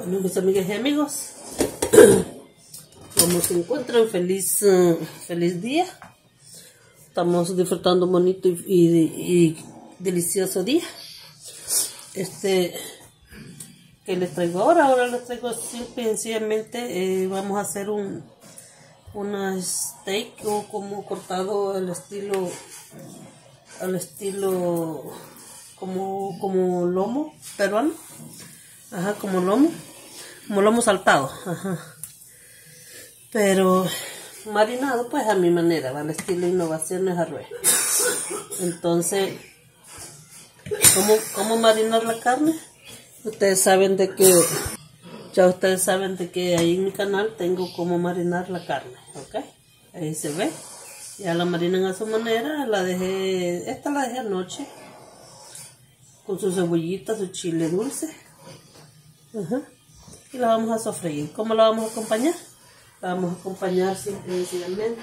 Bueno, mis amigas y amigos, como se encuentran, feliz, eh, feliz día. Estamos disfrutando un bonito y delicioso día. Este, que les traigo ahora, ahora les traigo simple y sencillamente, eh, vamos a hacer un, una steak o como cortado al estilo, al estilo, como, como lomo peruano. Ajá, como lomo. Como lomo saltado. Ajá. Pero marinado pues a mi manera, va al estilo innovaciones arrué. Entonces, ¿cómo, ¿cómo marinar la carne? Ustedes saben de que, ya ustedes saben de que ahí en mi canal tengo cómo marinar la carne, ¿ok? Ahí se ve. Ya la marinan a su manera, la dejé, esta la dejé anoche, con su cebollita, su chile dulce. Ajá. Y la vamos a sofreír. ¿Cómo la vamos a acompañar? La vamos a acompañar simple y sencillamente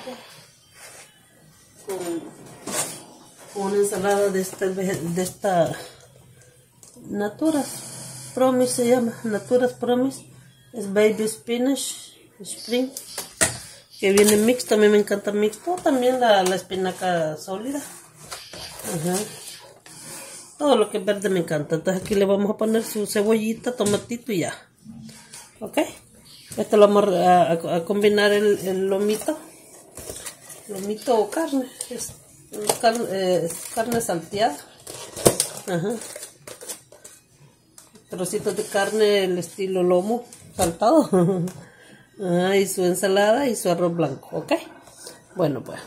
con, una ensalada de esta, veje- de esta Naturas Promise se llama. Naturas Promise. Es baby spinach, spring. Que viene mix, también me encanta mixto. También la, la espinaca sólida. Ajá. Todo lo que es verde me encanta. Entonces aquí le vamos a poner su cebollita, tomatito y ya. ¿Ok? Esto lo vamos a, combinar el, lomito. Lomito o carne. Eh, carne salteada. Trocitos de carne el estilo lomo saltado. Ajá, y su ensalada y su arroz blanco. ¿Ok? Bueno, pues.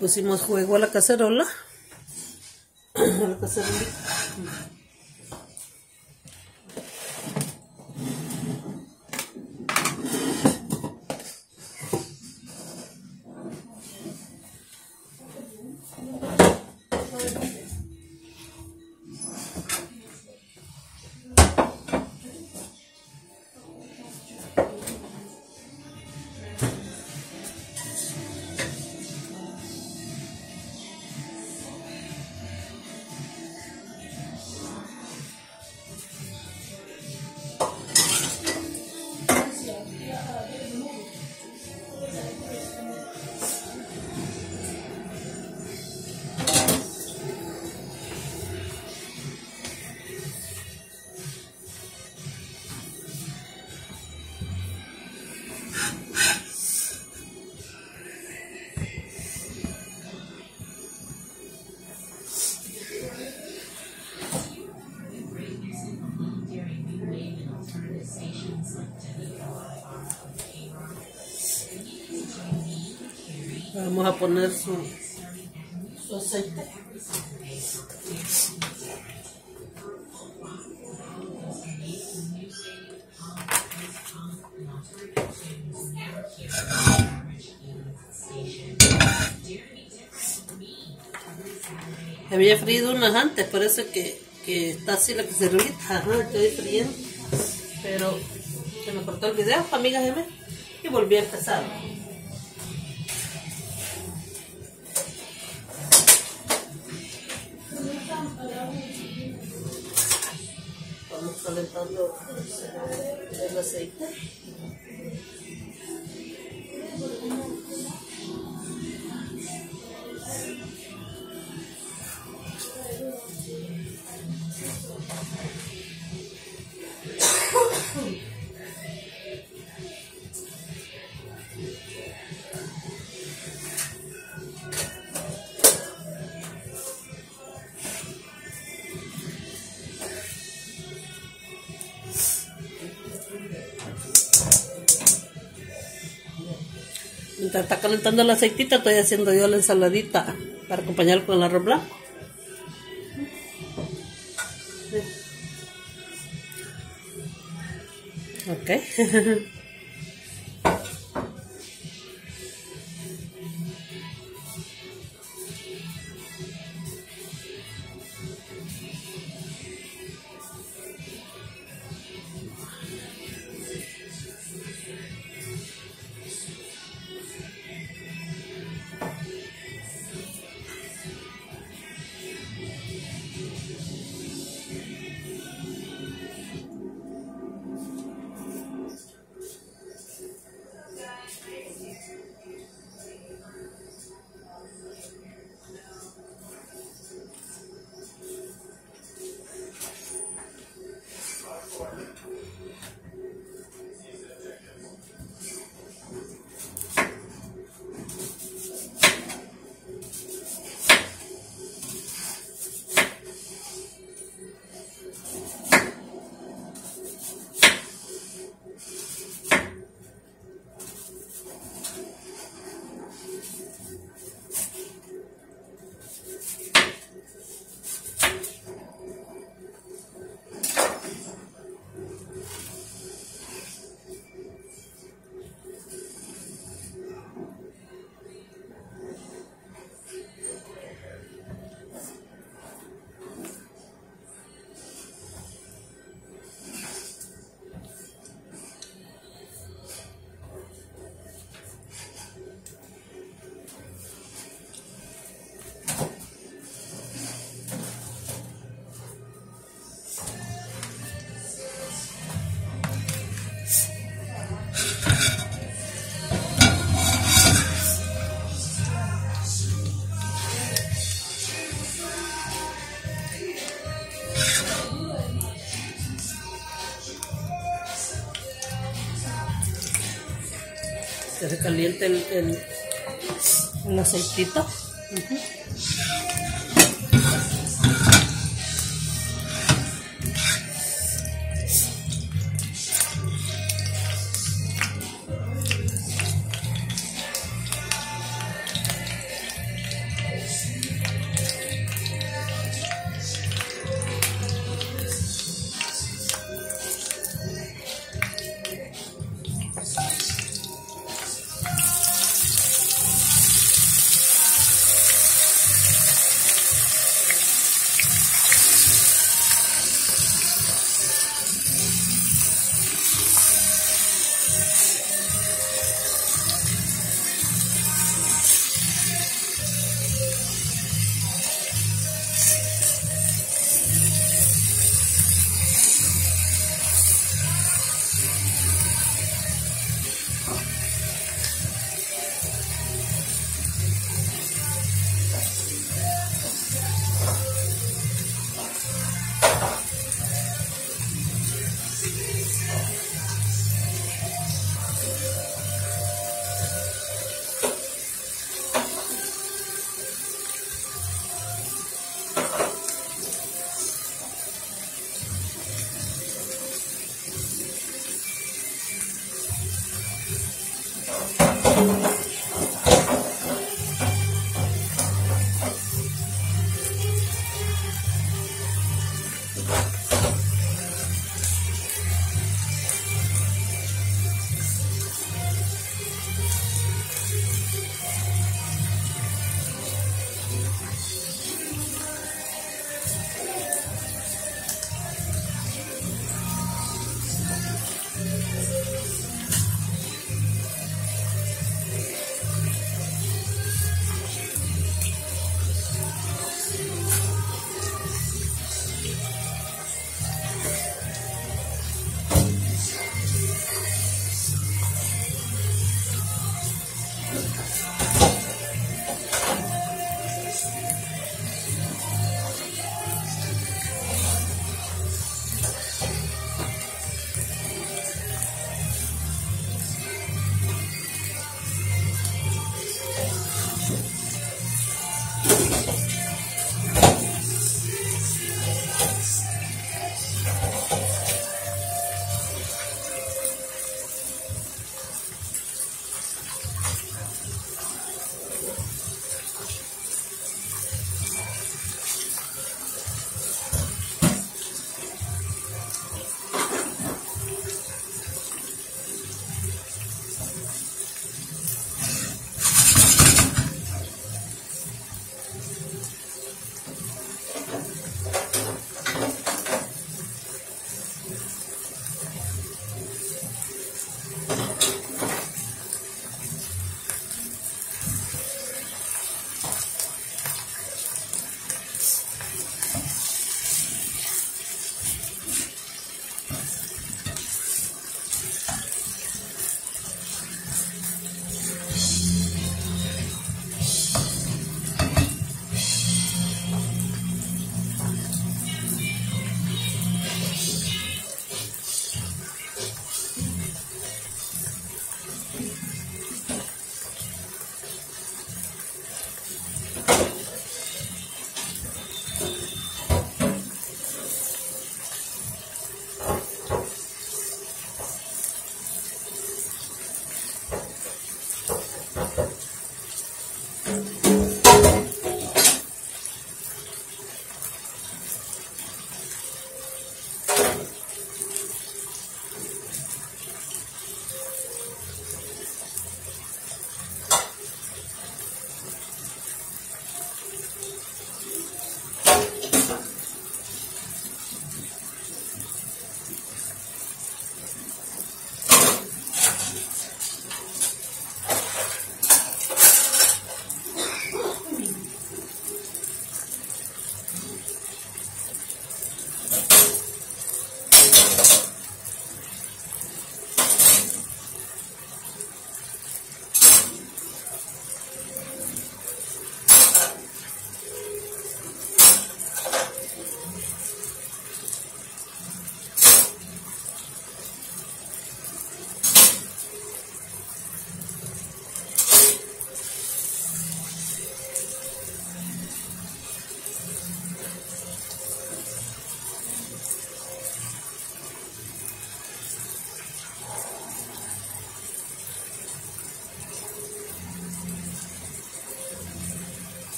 Pusimos fuego a la cacerola. A la cacerola. Vamos a poner su, su aceite. Había freído unas antes, por eso que, que está así la que realiza. Ajá, estoy friendo. Pero se me cortó el video, amigas de mí, y volví a empezar. El Está calentando el aceitito, estoy haciendo yo la ensaladita para acompañar con el arroz blanco. Ok. el, el, aceitito. Ujú.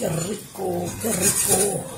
Qué rico, qué rico.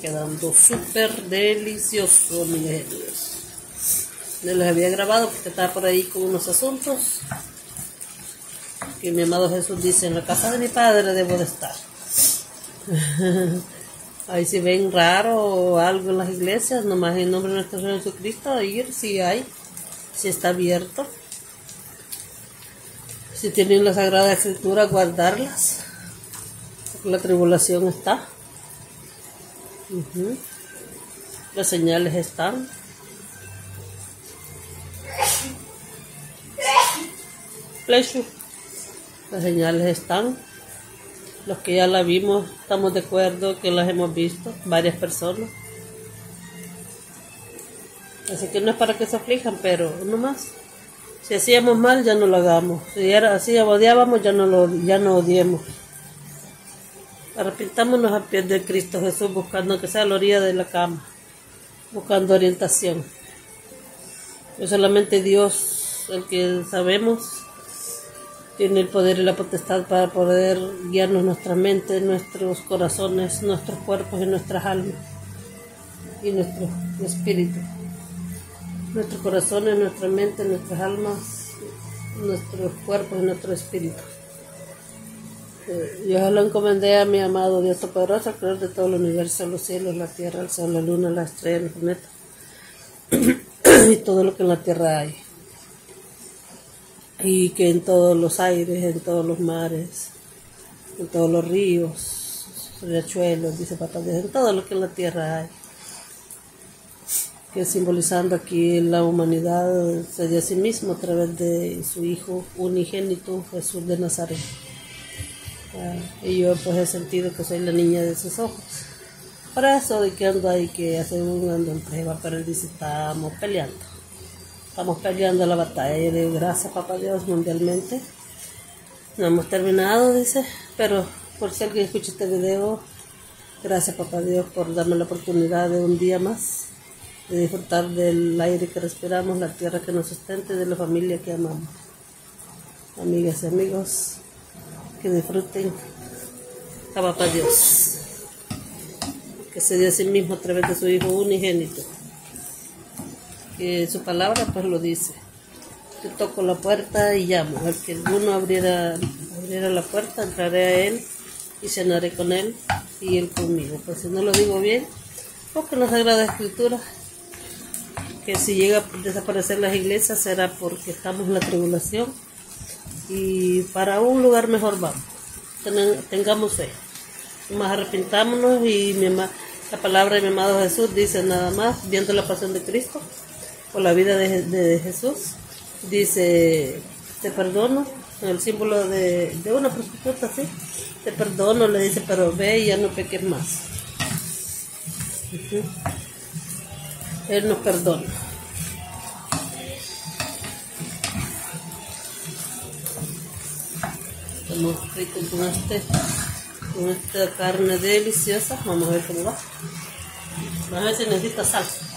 Quedando súper delicioso, mis queridos. No les había grabado porque estaba por ahí con unos asuntos. Que mi amado Jesús dice, en la casa de mi padre debo de estar. ahí si ven raro o algo en las iglesias, nomás en nombre de nuestro Señor Jesucristo, ir si hay, si está abierto. Si tienen la Sagrada Escritura, guardarlas. La tribulación está. Ujú. Las señales están. Las señales están. Los que ya la vimos, estamos de acuerdo que las hemos visto, varias personas. Así que no es para que se aflijan, pero no más. Si hacíamos mal, ya no lo hagamos. Si era así, odiábamos, ya no lo ya no odiemos. Arrepintámonos a pies de Cristo Jesús, buscando que sea la orilla de la cama, buscando orientación. Es solamente Dios, el que sabemos, tiene el poder y la potestad para poder guiarnos nuestra mente, nuestros corazones, nuestros cuerpos y nuestras almas y nuestro espíritu. Nuestros corazones, nuestra mente, nuestras almas, nuestros cuerpos y nuestro espíritu. Eh, Yo lo encomendé a mi amado Dios Todopoderoso, creador de todo el universo, los cielos, la tierra, el sol, la luna, la estrella, el planeta y todo lo que en la tierra hay. Y que en todos los aires, en todos los mares, en todos los ríos, riachuelos, dice Dios, en todo lo que en la tierra hay. Que simbolizando aquí la humanidad se dio sí mismo a través de su Hijo unigénito Jesús de Nazaret. Ah, y yo pues he sentido que soy la niña de sus ojos. Por eso de que ando ahí que hace un ando en prueba, pero él dice estamos peleando. Estamos peleando la batalla de gracias papá Dios mundialmente. No hemos terminado, dice, pero por si alguien escucha este video, gracias papá Dios por darme la oportunidad de un día más, de disfrutar del aire que respiramos, la tierra que nos sustente, de la familia que amamos. Amigas y amigos, que disfruten. A papá Dios, que se dio a sí mismo a través de su Hijo unigénito, que su palabra pues lo dice. Yo toco la puerta y llamo, al que alguno abriera, abriera la puerta, entraré a él y cenaré con él y él conmigo. Pues si no lo digo bien, porque en la Sagrada Escritura, que si llega a desaparecer las iglesias será porque estamos en la tribulación y para un lugar mejor vamos. Tengamos fe. Más arrepintámonos y mi ama- la palabra de mi amado Jesús dice nada más, viendo la pasión de Cristo, por la vida de, de Jesús, dice, te perdono, el símbolo de, de una prostituta, ¿sí? Te perdono, le dice, pero ve y ya no peques más. Él nos perdona. Estamos fritos con este, con esta carne deliciosa. Vamos a ver cómo va. Vamos a si necesita salsa.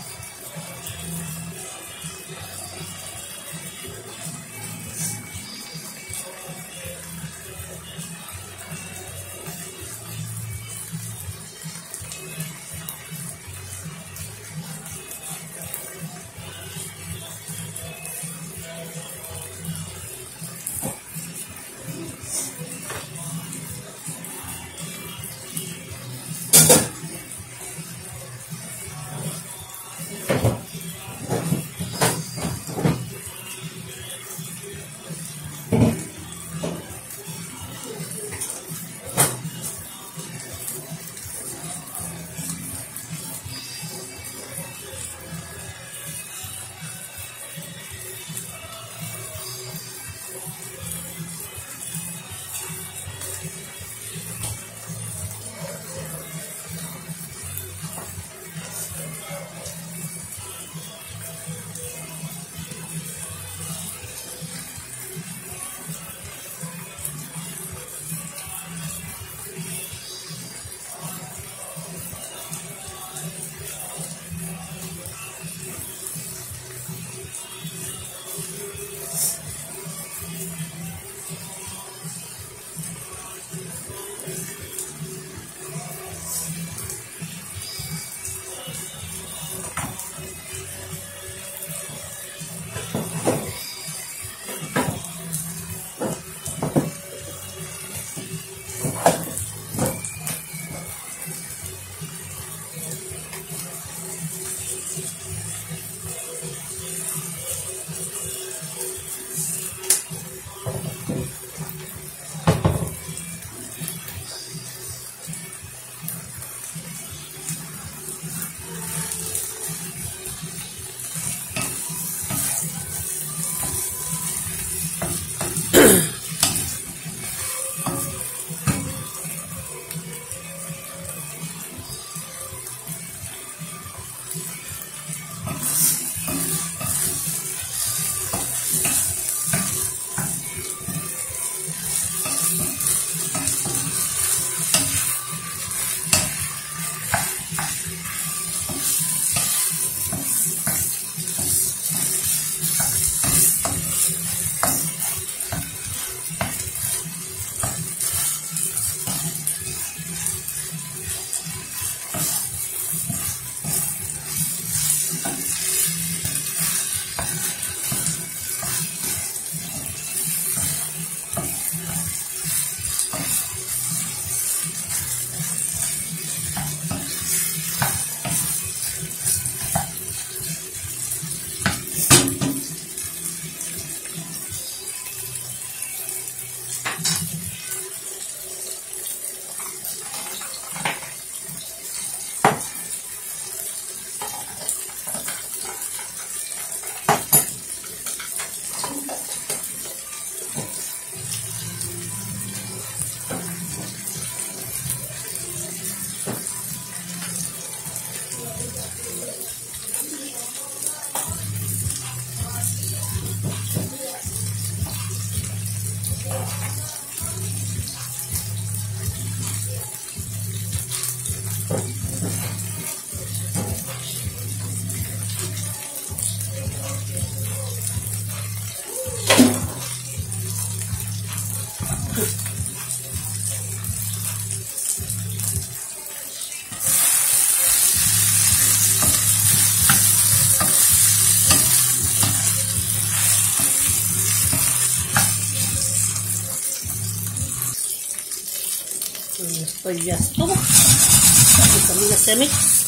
Pues ya estuvo. Mis amigas y amigos.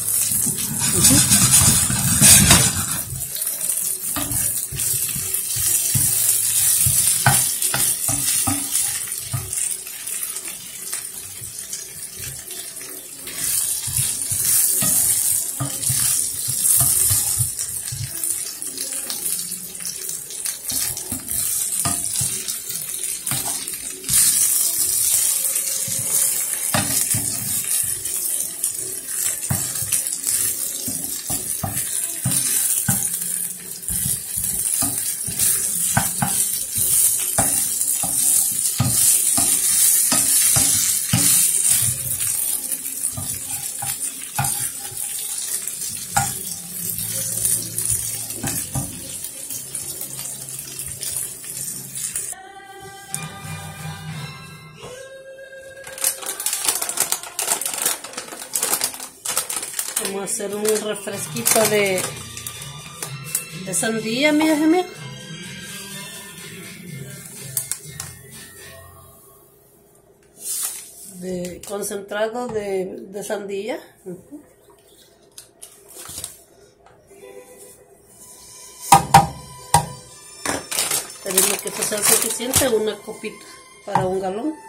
Hacer un refresquito de, de sandía, mira, mira. De concentrado de, de sandía. Tenemos que pasar suficiente una copita para un galón.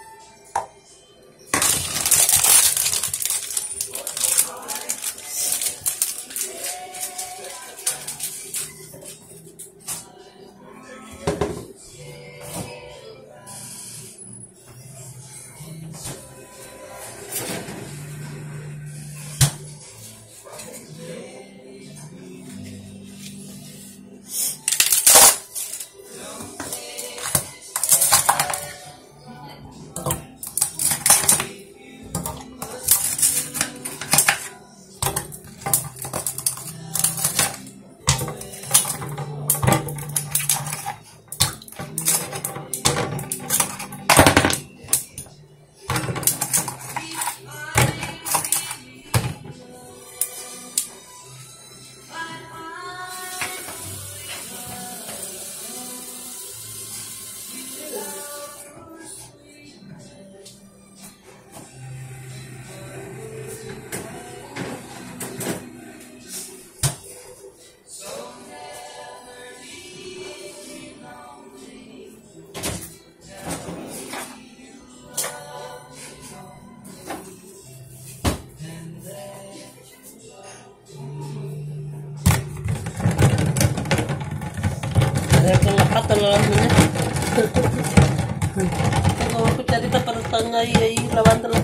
Ahí, ahí lavándola.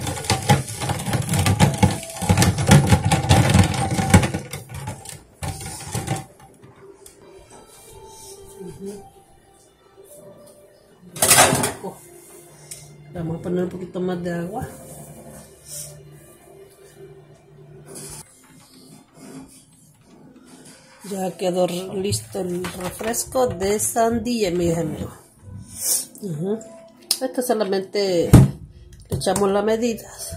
Vamos a poner un poquito más de agua. Ya quedó listo el refresco de sandía, mi amigo. Uh. Esto solamente echamos las medidas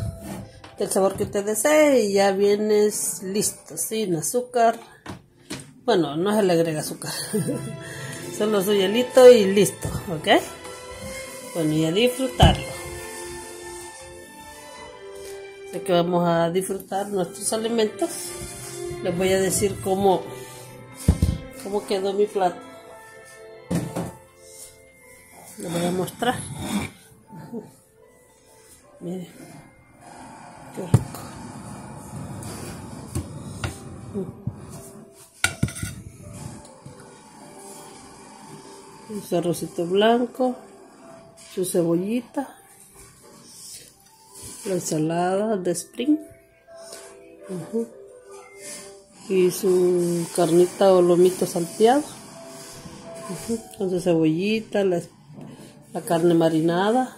del sabor que usted desee y ya viene listo, sin azúcar. Bueno, no se le agrega azúcar. Solo su hielito y listo, ¿ok? Bueno, y a disfrutarlo. Así que vamos a disfrutar nuestros alimentos. Les voy a decir cómo cómo quedó mi plato. Les voy a mostrar. Miren, qué rico. Su arrocito blanco, su cebollita, la ensalada de spring. Uh y su carnita o lomito salteado con su cebollita, la, la, carne marinada.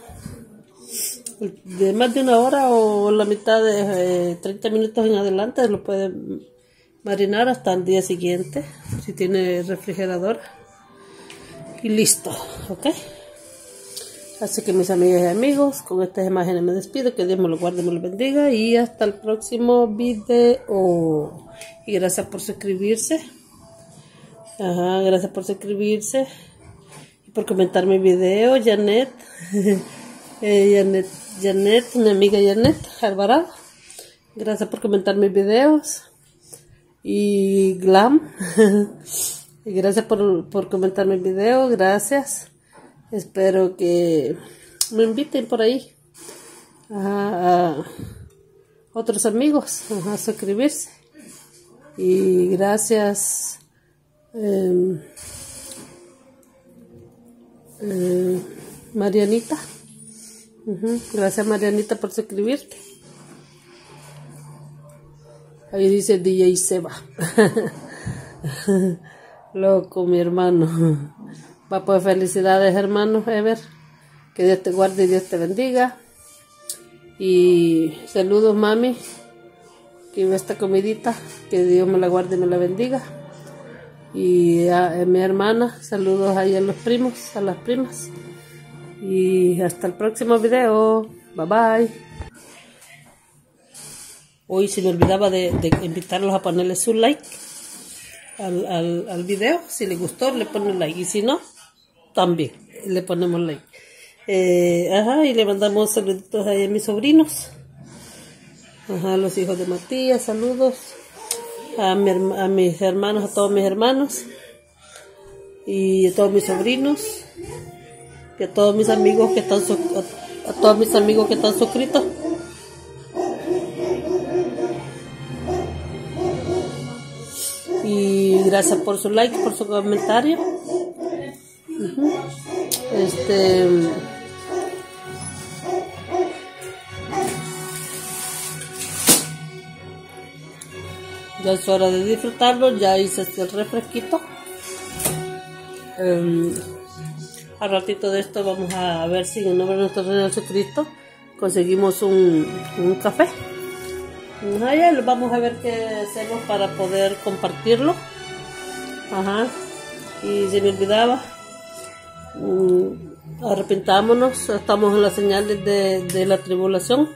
De más de una hora o la mitad de eh, 30 minutos en adelante lo puede marinar hasta el día siguiente si tiene refrigerador. Y listo, ¿ok? Así que mis amigas y amigos, con estas imágenes me despido. Que Dios me lo guarde, me lo bendiga. Y hasta el próximo video. Y gracias por suscribirse. Ajá, gracias por suscribirse. Y por comentar mi video, Janet. eh, Janet Janet, mi amiga Janet Alvarado. Gracias por comentar mis videos. Y Glam. y gracias por, por comentar mis videos. Gracias. Espero que me inviten por ahí a, otros amigos a suscribirse. Y gracias. Em, eh, Marianita. Gracias Marianita por suscribirte. Ahí dice DJ Seba. Loco, mi hermano. Va pues felicidades, hermano Ever. Que Dios te guarde y Dios te bendiga. Y saludos, mami. Que esta comidita. Que Dios me la guarde y me la bendiga. Y a, mi hermana, saludos ahí a los primos, a las primas. Y hasta el próximo video. Bye bye. Hoy se me olvidaba de, invitarlos a ponerle su like al, al, al, video. Si les gustó, le ponen like. Y si no, también le ponemos like. Eh, ajá, y le mandamos saluditos ahí a mis sobrinos. Ajá, a los hijos de Matías, saludos. A, a mis hermanos, a todos mis hermanos. Y a todos mis sobrinos que todos mis amigos que están a, todos mis amigos que están suscritos. Y gracias por su like por su comentario. Este ya es hora de disfrutarlo ya hice este refresquito. Em, a ratito de esto vamos a ver si en nombre de nuestro Señor Jesucristo conseguimos un, un café. Vamos a ver qué hacemos para poder compartirlo. Ajá. Y se me olvidaba. Mm, arrepintámonos. Estamos en las señales de, de la tribulación.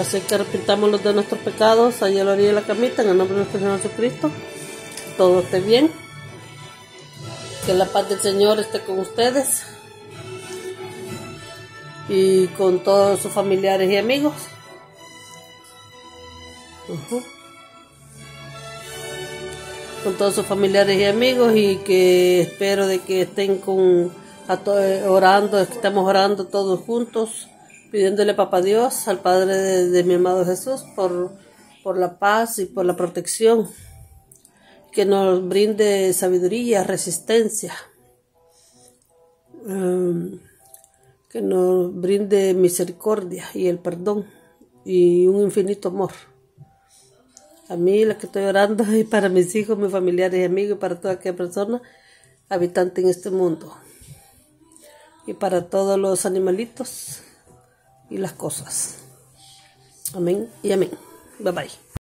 Así que arrepintámonos de nuestros pecados. Allá lo haría de la camita en el nombre de nuestro Señor Jesucristo. Todo esté bien. Que la paz del Señor esté con ustedes y con todos sus familiares y amigos. Con todos sus familiares y amigos y que espero de que estén con orando, que estemos orando todos juntos, pidiéndole papá Dios, al Padre de, mi amado Jesús, por, por la paz y por la protección que nos brinde sabiduría, resistencia, um, que nos brinde misericordia y el perdón y un infinito amor. A mí, la que estoy orando, y para mis hijos, mis familiares y amigos, y para toda aquella persona habitante en este mundo. Y para todos los animalitos y las cosas. Amén y amén. Bye bye.